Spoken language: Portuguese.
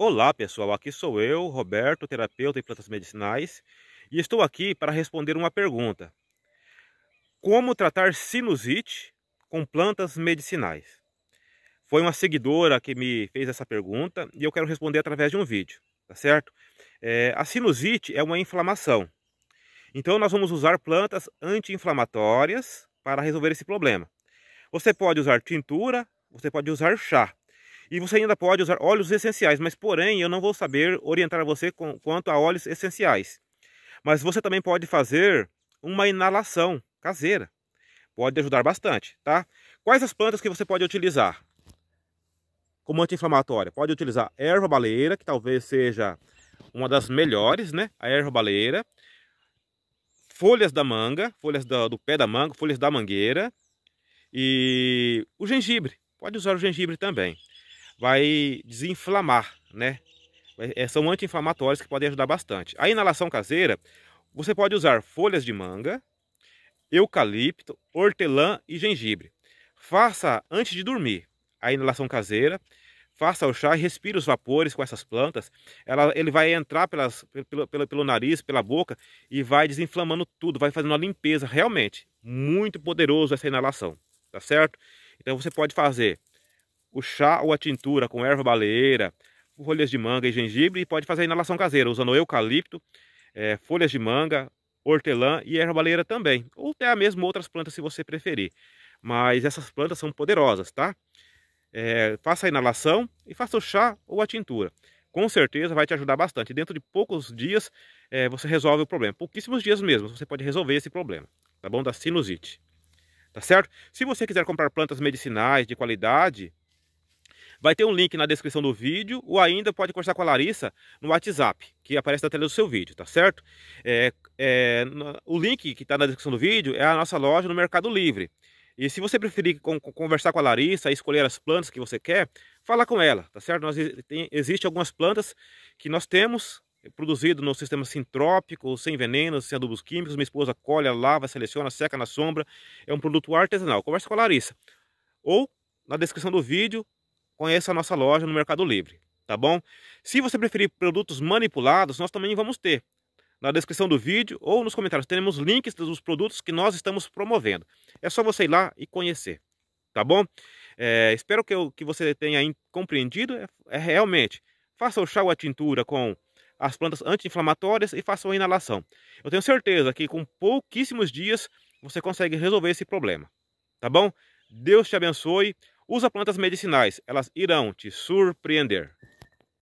Olá pessoal, aqui sou eu, Roberto, terapeuta em plantas medicinais e estou aqui para responder uma pergunta. Como tratar sinusite com plantas medicinais? Foi uma seguidora que me fez essa pergunta e eu quero responder através de um vídeo, tá certo? É, a sinusite é uma inflamação, então nós vamos usar plantas anti-inflamatórias para resolver esse problema. Você pode usar tintura, você pode usar chá. E você ainda pode usar óleos essenciais, mas porém eu não vou saber orientar você com, quanto a óleos essenciais. Mas você também pode fazer uma inalação caseira. Pode ajudar bastante, tá? Quais as plantas que você pode utilizar? Como anti-inflamatória, pode utilizar erva baleeira, que talvez seja uma das melhores, né? A erva baleeira. Folhas da manga, folhas do, do pé da manga, folhas da mangueira. E o gengibre, pode usar o gengibre também vai desinflamar, né? É, são anti-inflamatórios que podem ajudar bastante. A inalação caseira, você pode usar folhas de manga, eucalipto, hortelã e gengibre. Faça antes de dormir a inalação caseira, faça o chá e respire os vapores com essas plantas. Ela, ele vai entrar pelas, pelo, pelo, pelo nariz, pela boca e vai desinflamando tudo, vai fazendo uma limpeza realmente. Muito poderoso essa inalação, tá certo? Então você pode fazer o chá ou a tintura com erva baleeira, folhas de manga e gengibre e pode fazer a inalação caseira usando eucalipto, é, folhas de manga, hortelã e erva baleeira também. Ou até mesmo outras plantas se você preferir. Mas essas plantas são poderosas, tá? É, faça a inalação e faça o chá ou a tintura. Com certeza vai te ajudar bastante. Dentro de poucos dias é, você resolve o problema. Pouquíssimos dias mesmo você pode resolver esse problema, tá bom? Da sinusite. Tá certo? Se você quiser comprar plantas medicinais de qualidade, Vai ter um link na descrição do vídeo ou ainda pode conversar com a Larissa no WhatsApp, que aparece na tela do seu vídeo, tá certo? É, é, o link que está na descrição do vídeo é a nossa loja no Mercado Livre. E se você preferir conversar com a Larissa escolher as plantas que você quer, fala com ela, tá certo? Nós, tem, existe algumas plantas que nós temos produzido no sistema sintrópico, sem venenos, sem adubos químicos. Minha esposa colhe, lava, seleciona, seca na sombra. É um produto artesanal. Conversa com a Larissa. Ou na descrição do vídeo conheça a nossa loja no Mercado Livre, tá bom? Se você preferir produtos manipulados, nós também vamos ter. Na descrição do vídeo ou nos comentários teremos links dos produtos que nós estamos promovendo. É só você ir lá e conhecer, tá bom? É, espero que, eu, que você tenha compreendido. É, é, realmente, faça o chá ou a tintura com as plantas anti-inflamatórias e faça a inalação. Eu tenho certeza que com pouquíssimos dias você consegue resolver esse problema, tá bom? Deus te abençoe. Usa plantas medicinais, elas irão te surpreender.